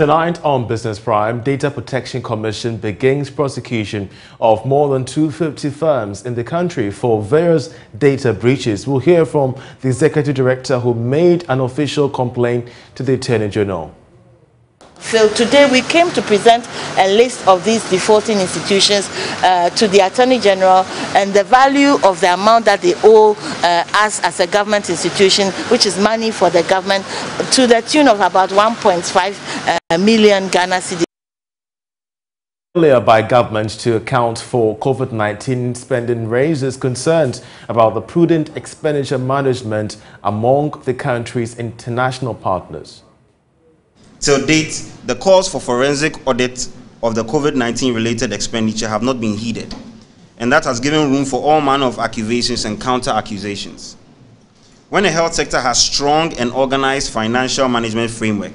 Tonight on Business Prime, Data Protection Commission begins prosecution of more than 250 firms in the country for various data breaches. We'll hear from the executive director who made an official complaint to the Attorney General. So today we came to present a list of these defaulting institutions uh, to the Attorney General and the value of the amount that they owe uh, us as a government institution, which is money for the government, to the tune of about 1.5 uh, million Ghana cedis earlier by government to account for COVID-19 spending raises concerns about the prudent expenditure management among the country's international partners. Till date, the calls for forensic audit of the COVID-19 related expenditure have not been heeded, and that has given room for all manner of accusations and counter-accusations. When a health sector has strong and organized financial management framework,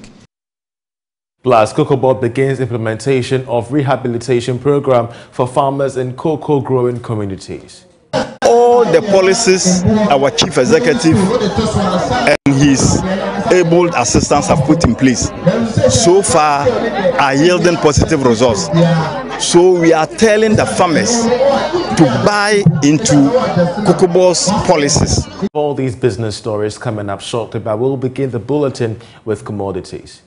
Plus, Cocoa Board begins implementation of rehabilitation program for farmers in cocoa growing communities. The policies our chief executive and his able assistants have put in place so far are yielding positive results. So we are telling the farmers to buy into Board's policies. All these business stories coming up shortly, but we'll begin the bulletin with commodities.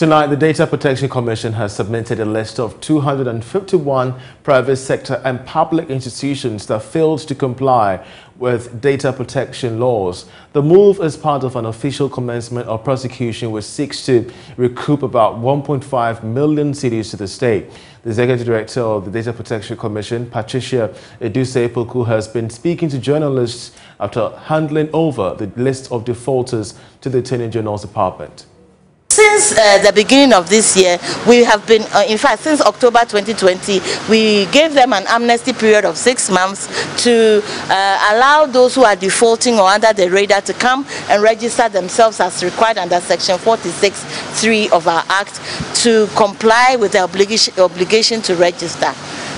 Tonight, the Data Protection Commission has submitted a list of 251 private sector and public institutions that failed to comply with data protection laws. The move is part of an official commencement of prosecution which seeks to recoup about 1.5 million cedis to the state. The Executive Director of the Data Protection Commission, Patricia Adusei-Poku, has been speaking to journalists after handling over the list of defaulters to the Attorney General's Department. Since uh, the beginning of this year, we have been, uh, in fact, since October 2020, we gave them an amnesty period of six months to uh, allow those who are defaulting or under the radar to come and register themselves as required under Section 46.3 of our Act to comply with the obligation, obligation to register.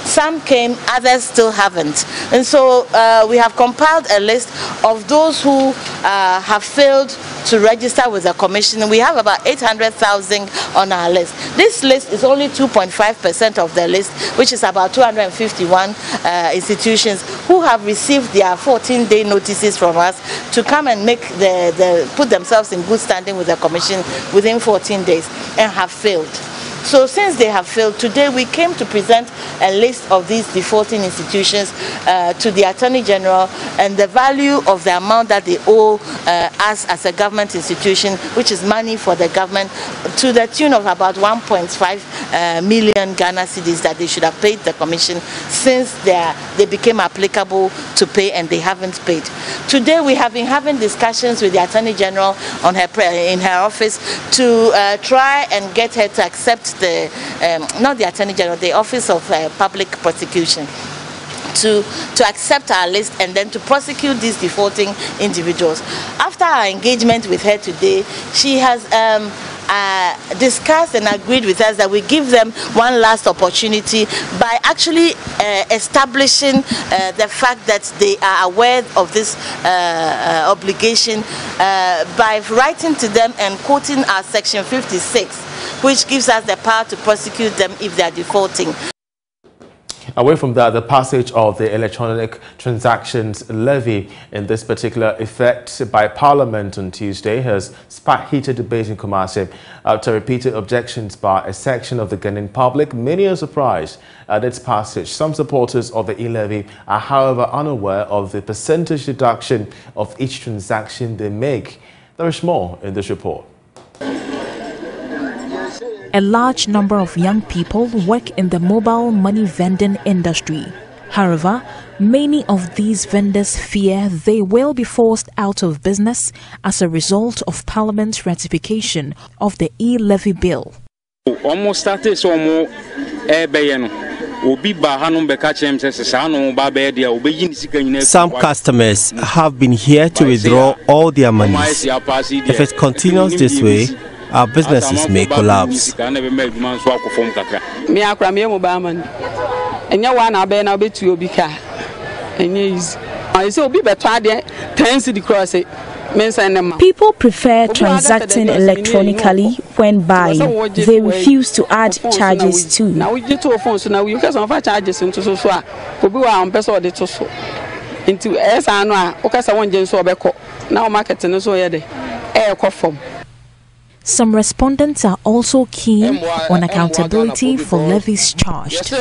Some came, others still haven't. And so uh, we have compiled a list of those who uh, have failed to register with the commission. We have about 800,000 on our list. This list is only 2.5% of the list, which is about 251 uh, institutions who have received their 14-day notices from us to come and make the, the, put themselves in good standing with the commission within 14 days and have failed. So since they have failed, today we came to present a list of these defaulting institutions uh, to the Attorney General and the value of the amount that they owe uh, us as a government institution, which is money for the government, to the tune of about 1.5 uh, million Ghana cedis that they should have paid the commission since they became applicable to pay and they haven't paid. Today we have been having discussions with the Attorney General on her in her office to uh, try and get her to accept the, um, not the Attorney General, the Office of uh, Public Prosecution to, to accept our list and then to prosecute these defaulting individuals. After our engagement with her today, she has um, uh, discussed and agreed with us that we give them one last opportunity by actually uh, establishing uh, the fact that they are aware of this uh, uh, obligation uh, by writing to them and quoting our section 56 which gives us the power to prosecute them if they are defaulting. Away from that, the passage of the electronic transactions levy in this particular effect by Parliament on Tuesday has sparked heated debate in Kumasi. After repeated objections by a section of the Ghanaian public, many are surprised at its passage. Some supporters of the e-levy are, however, unaware of the percentage deduction of each transaction they make. There is more in this report. A large number of young people work in the mobile money vending industry. However, many of these vendors fear they will be forced out of business as a result of Parliament's ratification of the e-levy bill. Some customers have been here to withdraw all their money. If it continues this way, our businesses may collapse. Me akra me mu baman. Enye wa na be na obetu obi ka. Enye easy. I say obi beto ade 10 cedi cross People prefer transacting electronically when buying. They refuse to add charges too. nti ɛyɛ saa no a wokasa wɔngye nso ɔbɛkɔ na wo market no so ɔyɛ de eh, ɛɛkɔ fam Some respondents are also keen on accountability for levies charged.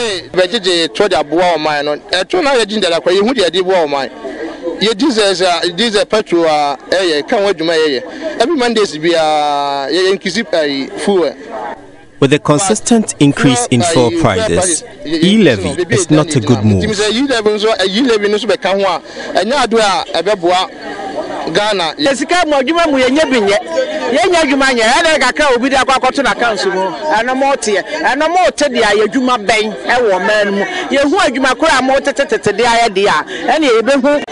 yɛ diesel a diesel petrol a ɛyɛ kan ho adwuma yɛyɛ every mondays biara yɛyɛ nkisi ayi fuel. With a consistent increase in fuel prices, e-levy is not a good move. Ghana. Yɛsika mu adwuma mu yɛnyɛ bi nyɛ yɛnyɛ adwuma nyɛ ɛdɛ kakra obi de akɔ akɔto n'akanso mu. Ɛno mo teɛ ɛno deɛ ayɛ adwuma bɛn ɛwɔ ɔman mu. Yɛhu adwuma koro a tetetete de ayɛ deɛ a ɛne yɛbɛhu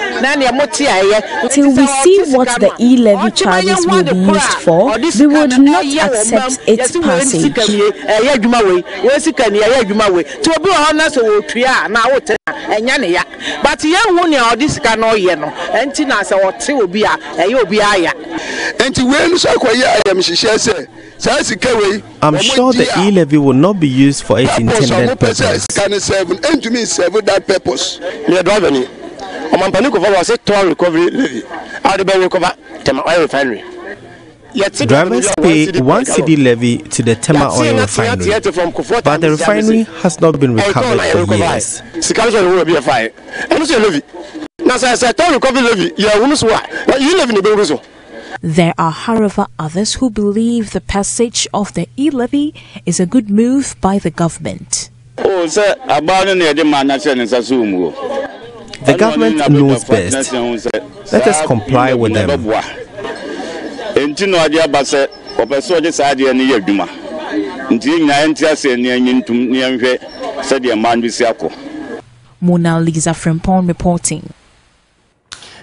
till we see what the e-levy charges will be used for we would not accept its passage. sɛ ɛnyɛ ne ya. But yɛn nea ɔde sika na ɔyɛ no. Ɛnti na sɛ ɔte obi a ɛyɛ obi aya. nti wei no so akɔyɛ ayamhyehyɛ sɛ saa sika wei. i'm sure the e-levy will not be used for its intended purpose. Ɔmampani kò fɔ wa se toll recovery levy a de bɛ recover tɛmɛ oil refinery. Drivers pay one cedi levy to the Tema oil refinery, but the refinery has not been recovered for years. There are, however, others who believe the passage of the e levy is a good move by the government. The government knows best. Let us comply with them. nti na ɔde aba sɛ ɔpɛ sɛ ɔde saa adeɛ no yɛ adwuma nti nyinaa nti asɛ ne anyi ntom ne yɛnhwɛ sɛdeɛ mmaa no si akɔ Mona Lisa Frimpong reporting.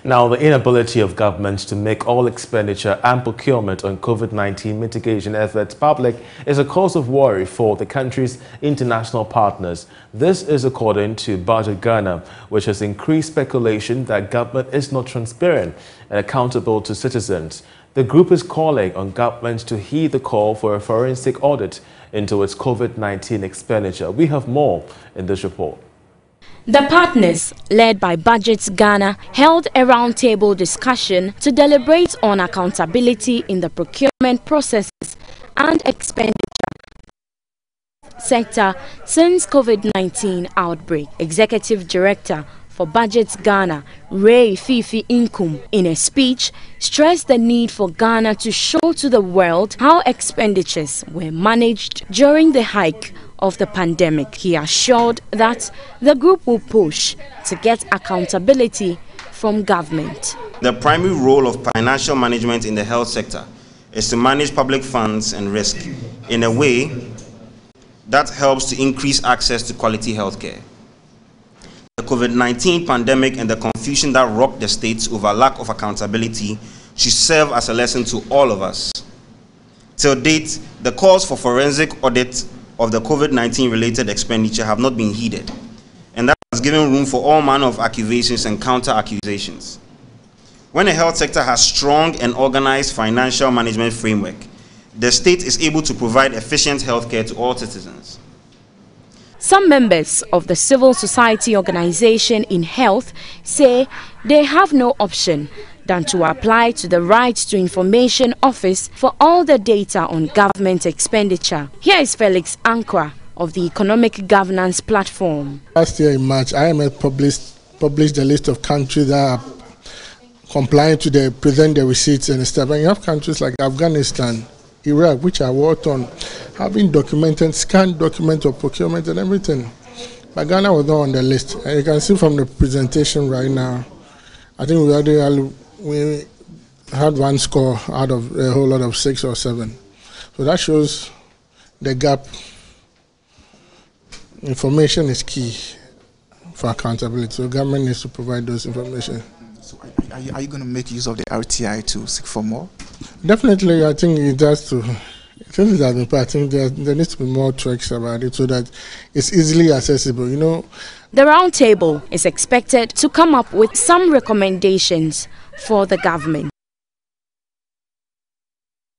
Now, the inability of governments to make all expenditure and procurement on COVID-19 mitigation efforts public is a cause of worry for the country's international partners. This is according to BudgIT Ghana, which has increased speculation that government is not transparent and accountable to citizens. The group is calling on governments to heed the call for a forensic audit into its COVID-19 expenditure. We have more in this report. The partners, led by Budgets Ghana, held a roundtable discussion to deliberate on accountability in the procurement processes and expenditure sector since COVID-19 outbreak. Executive Director for Budgets Ghana, Ray Fifi Inkum, in a speech, stressed the need for Ghana to show to the world how expenditures were managed during the hike of the pandemic. He assured that the group will push to get accountability from government. The primary role of financial management in the health sector is to manage public funds and risk in a way that helps to increase access to quality health care. The COVID-19 pandemic and the confusion that rocked the states over lack of accountability should serve as a lesson to all of us. Till date, the calls for forensic audit of the COVID-19 related expenditure have not been heeded, and that has given room for all manner of accusations and counter-accusations. When a health sector has strong and organized financial management framework, the state is able to provide efficient health care to all citizens. Some members of the civil society organization in health say they have no option than to apply to the Right to Information Office for all the data on government expenditure. Here is Felix Ankwa of the Economic Governance Platform. Last year in March, IMF published, published a list of countries that are complying to the present the receipts and stuff. And you have countries like Afghanistan, Iraq, which are war torn, having documented, scanned documents of procurement and everything. But Ghana was not on the list. And you can see from the presentation right now, I think we already we had one score out of a whole lot of six or seven. So that shows the gap. Information is key for accountability. So government needs to provide those information. So are you, are you going to make use of the RTI to seek for more? Definitely, I think it has to. Since it has been I think there, there needs to be more tricks about it so that it's easily accessible. You know, the roundtable is expected to come up with some recommendations for the government.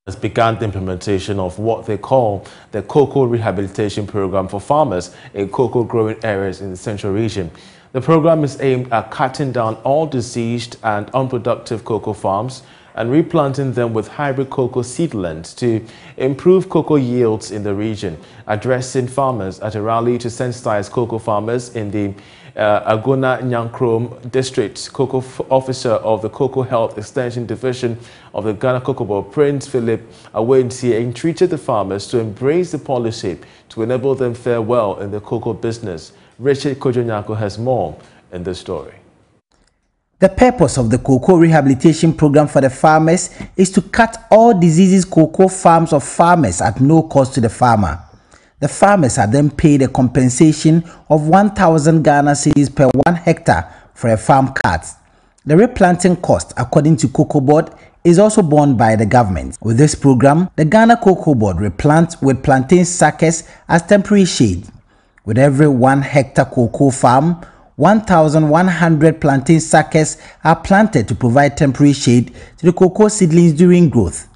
Has begun the implementation of what they call the cocoa rehabilitation program for farmers in cocoa growing areas in the central region. The program is aimed at cutting down all diseased and unproductive cocoa farms and replanting them with hybrid cocoa seedlings to improve cocoa yields in the region, addressing farmers at a rally to sensitize cocoa farmers in the uh, Agona Nyankrom District. Cocoa Officer of the Cocoa Health Extension Division of the Ghana Cocoa Board, Prince Philip Awentie, entreated the farmers to embrace the policy to enable them fare well in the cocoa business. Richard Kojonyako has more in this story. The purpose of the cocoa rehabilitation program for the farmers is to cut all diseases cocoa farms of farmers at no cost to the farmer. The farmers are then paid a compensation of 1,000 Ghana cedis per one hectare for a farm cut. The replanting cost, according to Cocoa Board, is also borne by the government. With this program, the Ghana Cocoa Board replants with plantain suckers as temporary shade. With every one hectare cocoa farm, 1,100 plantain suckers are planted to provide temporary shade to the cocoa seedlings during growth.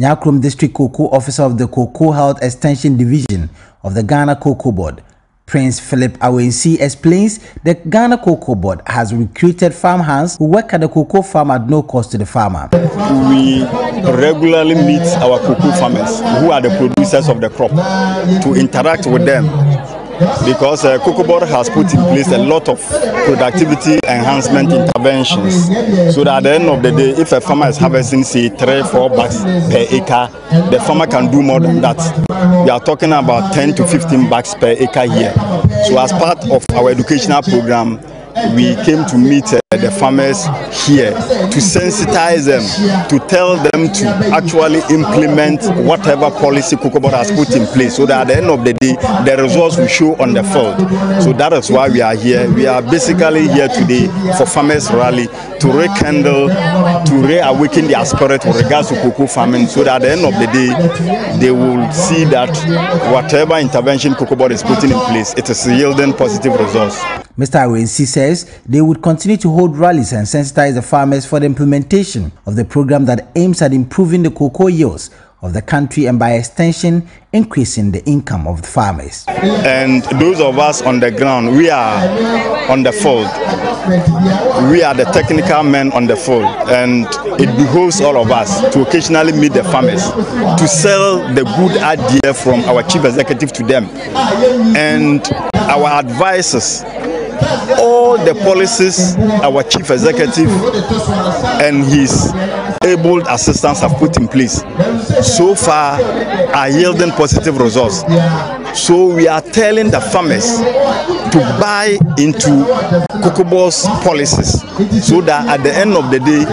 Nyankrom District Cocoa Officer of the Cocoa Health Extension Division of the Ghana Cocoa Board, Prince Philip Awensi explains the Ghana Cocoa Board has recruited farm hands who work at the cocoa farm at no cost to the farmer. We regularly meet our cocoa farmers who are the producers of the crop to interact with them because uh, Cocoa has put in place a lot of productivity enhancement interventions so that at the end of the day, if a farmer is harvesting, say, three, four bags per acre, the farmer can do more than that. We are talking about 10 to 15 bags per acre here. So as part of our educational program, we came to meet uh, farmers here to sensitize them, to tell them to actually implement whatever policy Board has put in place so that at the end of the day, the results will show on the field. So that is why we are here. We are basically here today for Farmers Rally to rekindle, to reawaken their spirit with regards to cocoa farming so that at the end of the day, they will see that whatever intervention Board is putting in place, it is yielding positive results. Mr. Awensi says they would continue to hold rallies and sensitize the farmers for the implementation of the program that aims at improving the cocoa yields of the country and by extension increasing the income of the farmers. And those of us on the ground, we are on the fold. We are the technical men on the fold and it behoves all of us to occasionally meet the farmers, to sell the good idea from our chief executive to them and our advisors all the policies our chief executive and his able assistants have put in place so far are yielding positive results. So we are telling the farmers to buy into Cocoa policies so that at the end of the day,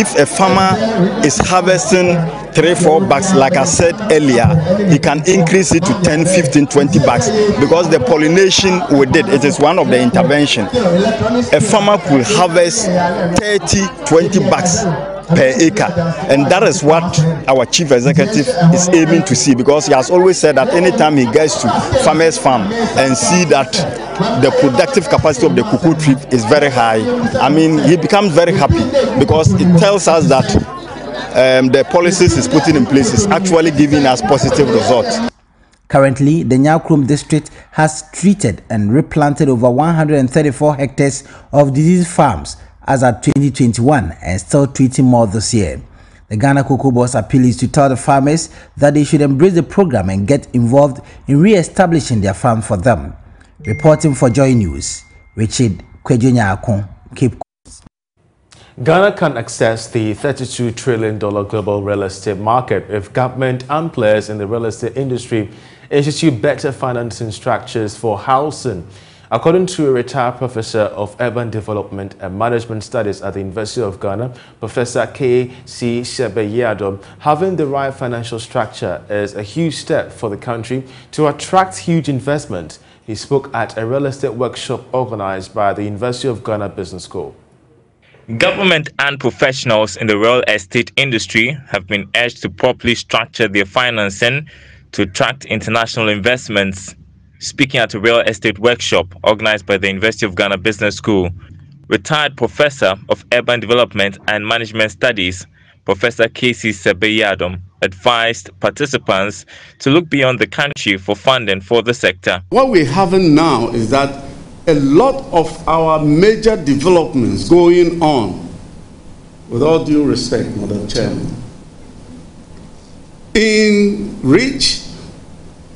if a farmer is harvesting three, four bags, like I said earlier, he can increase it to 10, 15, 20 bags because the pollination we did, it is one of the intervention. A farmer could harvest 30, 20 bags per acre. And that is what our chief executive is aiming to see because he has always said that anytime he gets to farmers farm and see that the productive capacity of the cocoa tree is very high, I mean, he becomes very happy because it tells us that um, the policies he's putting in place is actually giving us positive results. Currently, the Nyakrom district has treated and replanted over 134 hectares of disease farms as at 2021 and still treating more this year. The Ghana Cocoa Board's appeal is to tell the farmers that they should embrace the program and get involved in re-establishing their farm for them. Reporting for Joy News, Richard Kwejunyakon, Cape Ghana can access the $32 trillion global real estate market if government and players in the real estate industry institute better financing structures for housing. According to a retired professor of urban development and management studies at the University of Ghana, Professor K.C. Sebeyadom, having the right financial structure is a huge step for the country to attract huge investment. He spoke at a real estate workshop organized by the University of Ghana Business School. Government and professionals in the real estate industry have been urged to properly structure their financing to attract international investments. Speaking at a real estate workshop organized by the University of Ghana Business School, retired professor of urban development and management studies, Professor K.C. Sebeyadom, advised participants to look beyond the country for funding for the sector. What we're having now is that a lot of our major developments going on, with all due respect, Madam Chairman, in Ridge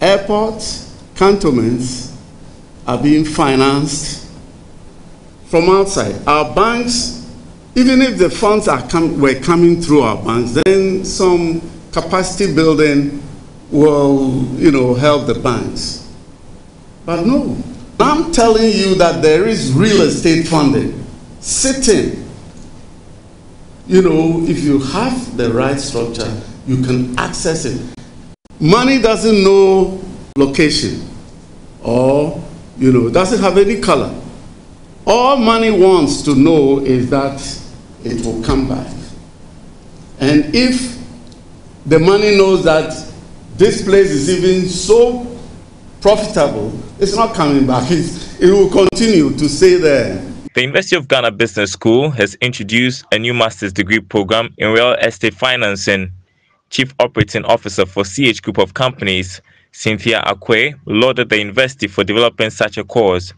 airports, cantonments are being financed from outside. Our banks, even if the funds are com were coming through our banks, then some capacity building will, you know, help the banks. But no, I'm telling you that there is real estate funding sitting. You know, if you have the right structure, you can access it. Money doesn't know location or, you know, doesn't have any color. All money wants to know is that it will come back. And if the money knows that this place is even so profitable, it's not coming back. It's, it will continue to stay there. The University of Ghana Business School has introduced a new master's degree program in real estate financing. Chief Operating Officer for CH Group of Companies, Cynthia Akwe, lauded the university for developing such a course.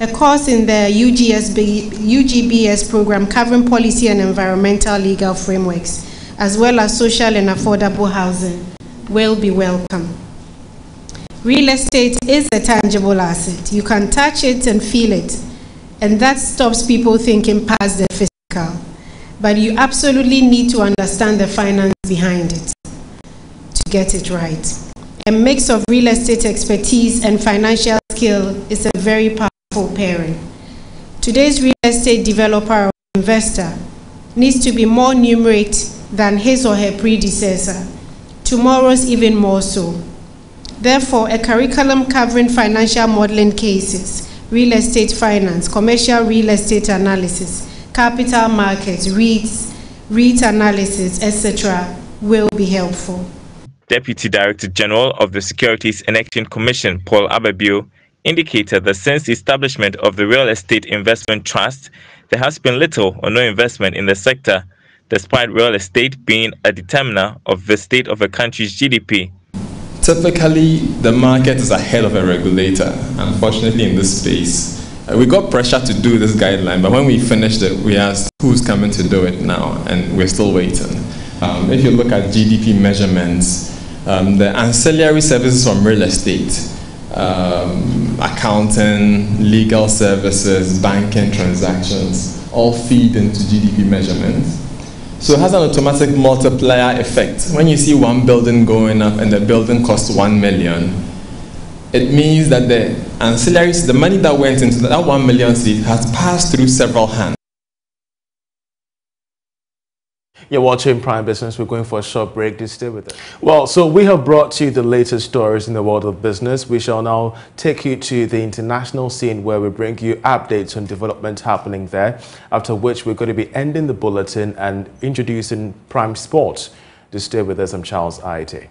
A course in the UGSB, UGBS program covering policy and environmental legal frameworks, as well as social and affordable housing, will be welcome. Real estate is a tangible asset. You can touch it and feel it. And that stops people thinking past the physical. But you absolutely need to understand the finance behind it to get it right. A mix of real estate expertise and financial skill is a very powerful pairing. Today's real estate developer or investor needs to be more numerate than his or her predecessor. Tomorrow's even more so. Therefore, a curriculum covering financial modeling cases, real estate finance, commercial real estate analysis, capital markets, REITs, REIT analysis, etc., will be helpful. Deputy Director General of the Securities and Exchange Commission, Paul Ababio, indicated that since the establishment of the Real Estate Investment Trust, there has been little or no investment in the sector, despite real estate being a determiner of the state of a country's GDP. Typically, the market is ahead of a regulator, unfortunately, in this space. Uh, we got pressure to do this guideline, but when we finished it, we asked who's coming to do it now, and we're still waiting. Um, if you look at GDP measurements, um, the ancillary services from real estate, um, accounting, legal services, banking transactions, all feed into GDP measurements. So it has an automatic multiplier effect. When you see one building going up and the building costs one million, it means that the ancillaries, the money that went into that one million seed has passed through several hands. You're watching Prime Business. We're going for a short break. Do stay with us. Well, so we have brought you the latest stories in the world of business. We shall now take you to the international scene where we bring you updates on developments happening there. After which we're going to be ending the bulletin and introducing Prime Sports. Do stay with us. I'm Charles Ayitey.